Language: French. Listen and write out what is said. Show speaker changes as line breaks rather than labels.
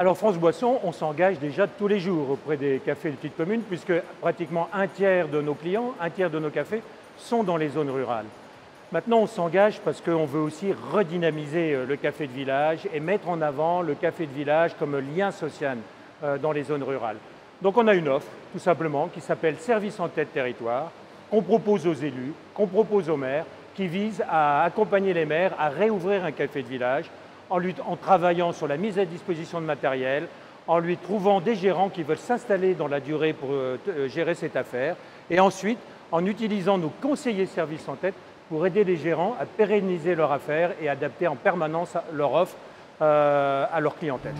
Alors France Boisson, on s'engage déjà tous les jours auprès des cafés de petites communes puisque pratiquement un tiers de nos clients, un tiers de nos cafés sont dans les zones rurales. Maintenant, on s'engage parce qu'on veut aussi redynamiser euh, le café de village et mettre en avant le café de village comme lien social euh, dans les zones rurales. Donc on a une offre, tout simplement, qui s'appelle Service en tête territoire, qu'on propose aux élus, qu'on propose aux maires, qui vise à accompagner les maires à réouvrir un café de village en, travaillant sur la mise à disposition de matériel, en lui trouvant des gérants qui veulent s'installer dans la durée pour euh, euh, gérer cette affaire, et ensuite en utilisant nos conseillers services en tête pour aider les gérants à pérenniser leur affaire et adapter en permanence leur offre euh, à leur clientèle.